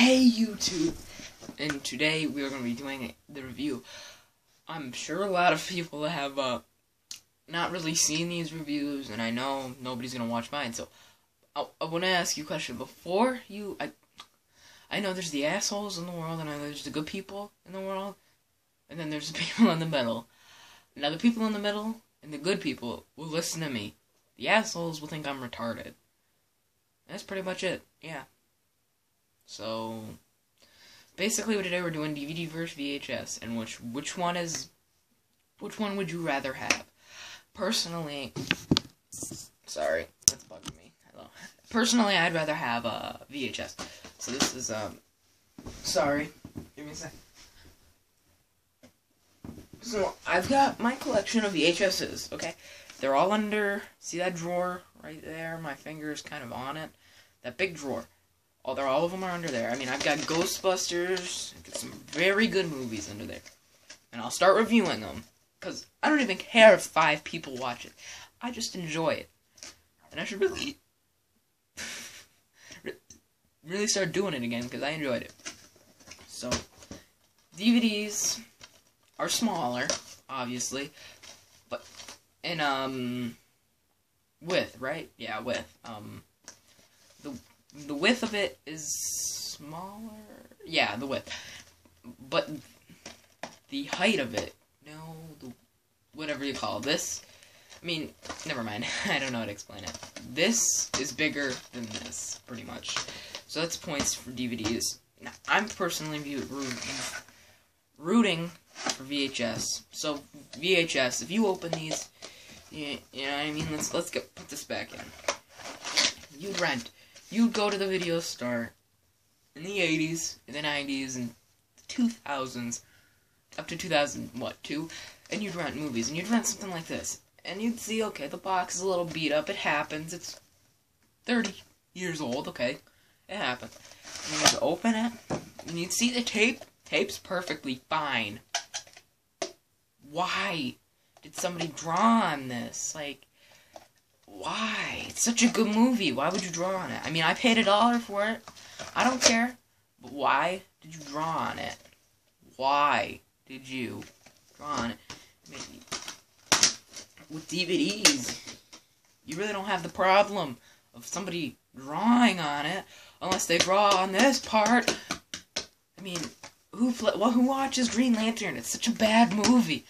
Hey YouTube! And today we are going to be doing the review. I'm sure a lot of people have uh, not really seen these reviews, and I know nobody's going to watch mine, so I, I want to ask you a question. Before you... I, I know there's the assholes in the world, and I know there's the good people in the world, and then there's the people in the middle. Now the people in the middle and the good people will listen to me. The assholes will think I'm retarded. That's pretty much it. Yeah. So basically today we're doing DVD versus VHS and which which one is which one would you rather have? Personally sorry, that's bugging me. Hello. Personally I'd rather have a uh, VHS. So this is um sorry. Give me a sec. So I've got my collection of VHSs, okay? They're all under see that drawer right there? My finger's kind of on it. That big drawer. They're all of them are under there. I mean, I've got Ghostbusters. I've got some very good movies under there, and I'll start reviewing them because I don't even care if five people watch it. I just enjoy it, and I should really, really start doing it again because I enjoyed it. So, DVDs are smaller, obviously, but and um, width, right? Yeah, width. Um, the width of it is smaller. Yeah, the width. But the height of it, no, the whatever you call this. I mean, never mind. I don't know how to explain it. This is bigger than this, pretty much. So that's points for DVDs. Now, I'm personally rooting for VHS. So VHS, if you open these, you, you know what I mean. Let's let's get put this back in. You rent you'd go to the video store in the 80s, in the 90s, and the 2000s, up to 2000, what, 2? And you'd rent movies, and you'd rent something like this. And you'd see, okay, the box is a little beat up, it happens, it's 30 years old, okay, it happens. And you'd open it, and you'd see the tape, tape's perfectly fine. Why did somebody draw on this? Like, why? It's such a good movie. Why would you draw on it? I mean, I paid a dollar for it. I don't care. But why did you draw on it? Why did you draw on it? With DVDs, you really don't have the problem of somebody drawing on it unless they draw on this part. I mean, who well, who watches Green Lantern? It's such a bad movie.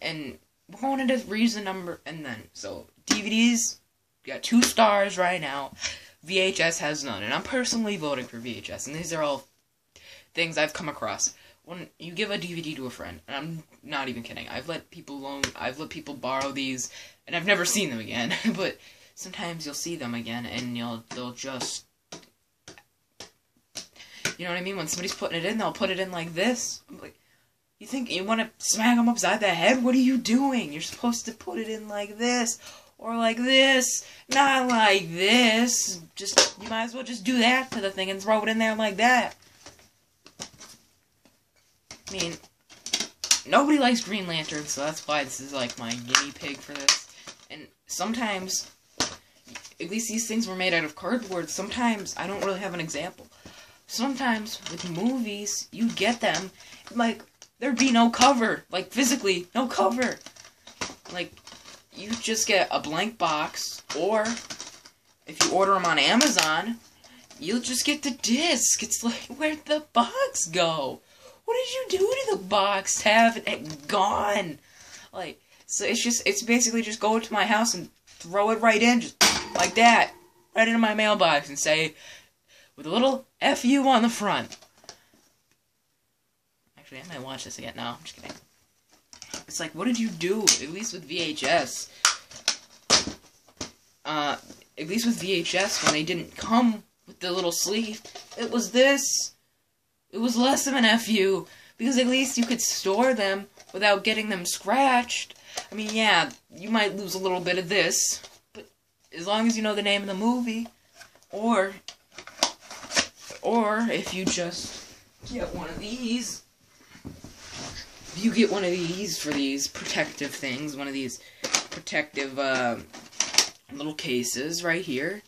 And going into reason number, and then, so, DVDs, got two stars right now. VHS has none, and I'm personally voting for VHS, and these are all things I've come across. When you give a DVD to a friend, and I'm not even kidding, I've let people loan, I've let people borrow these, and I've never seen them again, but sometimes you'll see them again, and you'll, they'll just, you know what I mean? When somebody's putting it in, they'll put it in like this. I'm like, you think you want to smack him upside the head? What are you doing? You're supposed to put it in like this. Or like this. Not like this. Just, you might as well just do that to the thing and throw it in there like that. I mean, nobody likes Green Lantern, so that's why this is like my guinea pig for this. And sometimes, at least these things were made out of cardboard, sometimes, I don't really have an example. Sometimes, with movies, you get them, like, there'd be no cover. Like, physically, no cover. Like, you just get a blank box, or if you order them on Amazon, you'll just get the disc. It's like, where'd the box go? What did you do to the box to have it gone? Like, so it's just, it's basically just go to my house and throw it right in, just like that, right into my mailbox and say, with a little FU on the front. Actually, I might watch this again. No, I'm just kidding. It's like, what did you do? At least with VHS. Uh, at least with VHS, when they didn't come with the little sleeve, it was this. It was less of an FU. Because at least you could store them without getting them scratched. I mean, yeah, you might lose a little bit of this. But as long as you know the name of the movie. Or, or if you just get one of these you get one of these for these protective things, one of these protective uh, little cases right here,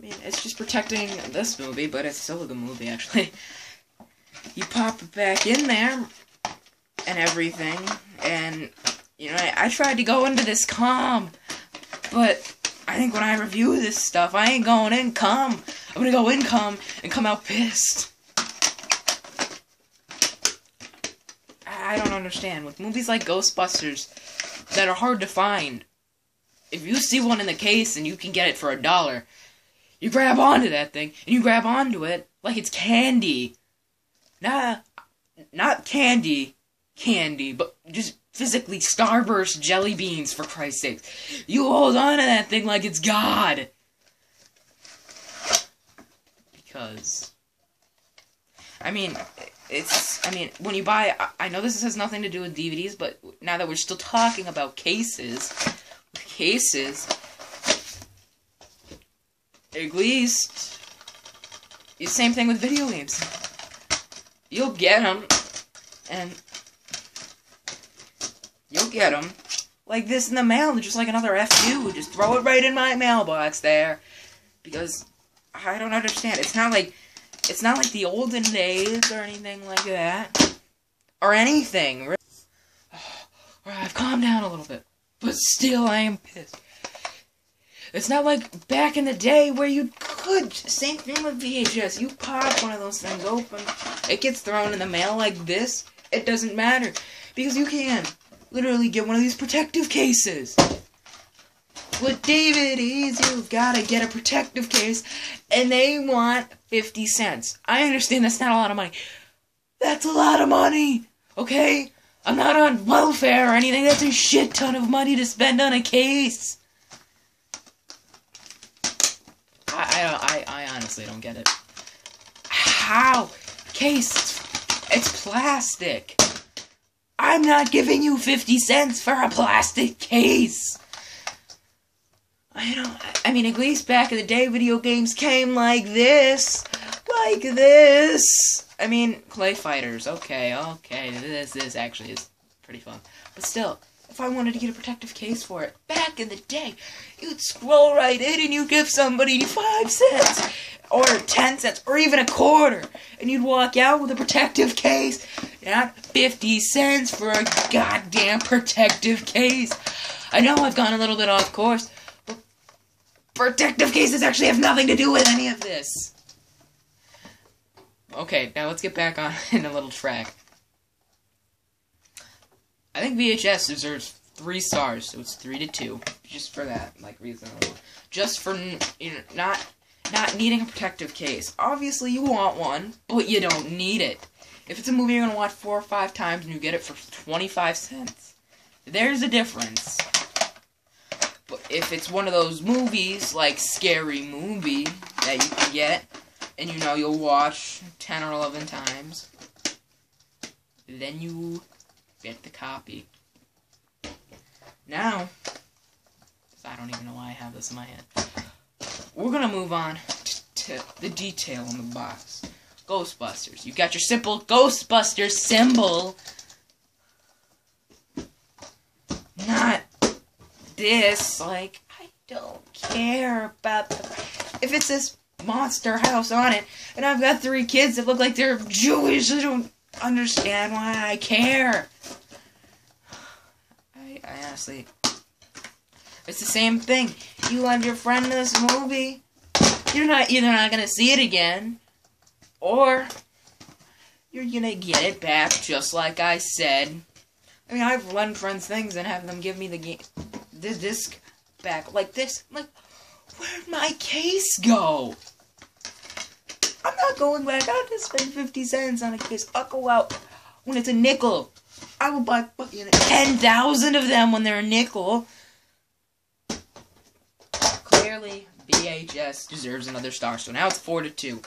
I mean, it's just protecting this movie, but it's still a good movie, actually. You pop it back in there and everything, and, you know, I, I tried to go into this calm, but I think when I review this stuff, I ain't going in calm. I'm gonna go in calm and come out pissed. I, don't understand. With movies like Ghostbusters that are hard to find, if you see one in the case and you can get it for a dollar, you grab onto that thing and you grab onto it like it's candy. Nah, not candy, candy, but just physically starburst jelly beans for Christ's sake. You hold on to that thing like it's God. Because I mean, it's I mean, when you buy I know this has nothing to do with DVDs, but now that we're still talking about cases, cases at least same thing with video games. You'll get them, and you'll get them like this in the mail, just like another FU. Just throw it right in my mailbox there, because I don't understand. It's not like it's not like the olden days or anything like that, or anything. I've calmed down a little bit, but still I am pissed. It's not like back in the day where you could. Same thing with VHS. You pop one of those things open, it gets thrown in the mail like this. It doesn't matter because you can literally get one of these protective cases. With DVDs, you've got to get a protective case, and they want 50 cents. I understand that's not a lot of money. That's a lot of money, okay? I'm not on welfare or anything. That's a shit ton of money to spend on a case. I, I. I, I honestly don't get it. How? Case. It's plastic. I'm not giving you 50 cents for a plastic case. I don't. I mean, at least back in the day, video games came like this. Like this. I mean, Clay Fighters. Okay, okay. This, this actually is pretty fun. But still, if I wanted to get a protective case for it, back in the day, you'd scroll right in and you give somebody five cents, or ten cents, or even a quarter, and you'd walk out with a protective case, not 50 cents for a goddamn protective case. I know I've gone a little bit off course, protective cases actually have nothing to do with any of this. Okay, now let's get back on in a little track. I think VHS deserves three stars, so it's three to two, just for that, like reasonable. Just for you know, not not needing a protective case. Obviously, you want one, but you don't need it. If it's a movie you're gonna watch four or five times and you get it for twenty-five cents, there's a difference. But if it's one of those movies like Scary Movie that you can get, and you know you'll watch ten or eleven times, then you get the copy. Now, I don't even know why I have this in my head. We're gonna move on to the detail on the box. Ghostbusters. You got your simple Ghostbusters symbol. Not this. Like, I don't care about the. If it says Monster House on it, and I've got three kids that look like they're Jewish, I don't understand why I care. I, I honestly. It's the same thing. You lend your friend this movie, you're not either not gonna see it again, or you're gonna get it back just like I said. I mean, I've lent friends things and have them give me the game, the disc back like this. I'm like, where'd my case go? I'm not going back out to spend 50 cents on a case. I'll go out when it's a nickel. I will buy fucking 10,000 of them when they're a nickel. Clearly, VHS deserves another star. So now it's 4 to 2.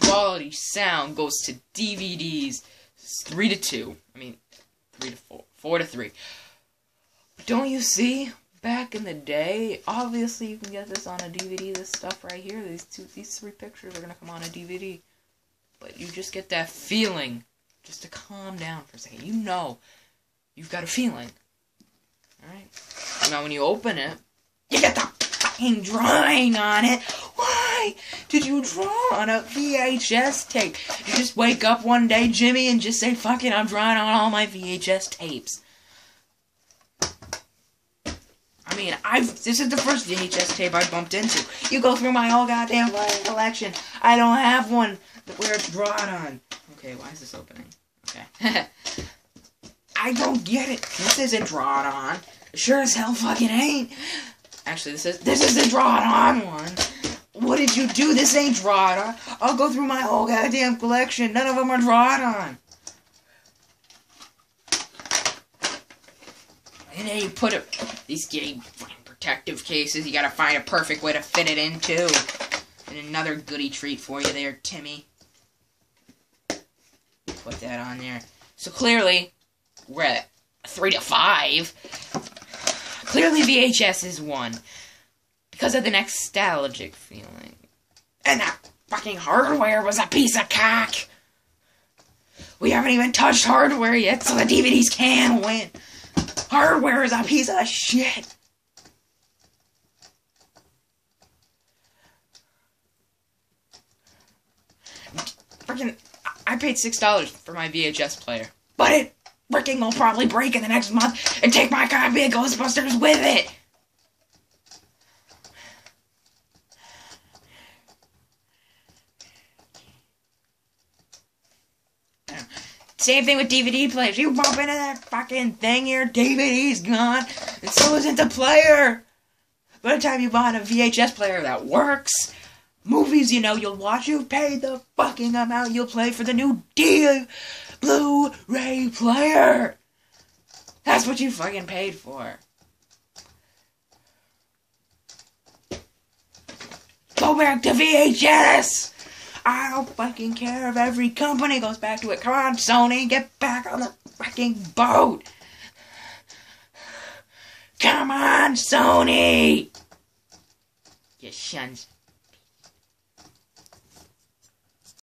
Quality sound goes to DVDs. It's 3 to 2. I mean, 3 to 4. 4 to 3. Don't you see? back in the day, obviously you can get this on a DVD. This stuff right here, these two, these three pictures are gonna come on a DVD. But you just get that feeling, just to calm down for a second. You know, you've got a feeling. All right. Now when you open it, you get the fucking drawing on it. Why did you draw on a VHS tape? You just wake up one day, Jimmy, and just say, fuck it, I'm drawing on all my VHS tapes. I mean, I've this is the first VHS tape I bumped into. You go through my whole goddamn collection. I don't have one where it's drawn on. Okay, why is this opening? Okay. I don't get it. This isn't drawn on. Sure as hell fucking ain't. Actually, this is this is the drawn on one. What did you do? This ain't drawn on. I'll go through my whole goddamn collection. None of them are drawn on. You put it, these getting protective cases. You gotta find a perfect way to fit it into. And another goody treat for you there, Timmy. Put that on there. So clearly, we're at three to five. Clearly, VHS is one because of the nostalgic feeling, and that fucking hardware was a piece of cock. We haven't even touched hardware yet, so the DVDs can win. Hardware is a piece of shit. Freaking, I paid six dollars for my VHS player, but it freaking will probably break in the next month and take my copy of Ghostbusters with it. Same thing with DVD players. You bump into that fucking thing, your DVD's gone, and so isn't the player. By the time you bought a VHS player that works, movies, you know, you'll watch, you've paid the fucking amount you'll play for the new D Blu-ray player. That's what you fucking paid for. Go back to VHS. I don't fucking care if every company goes back to it. Come on, Sony, get back on the fucking boat. Come on, Sony. You shuns.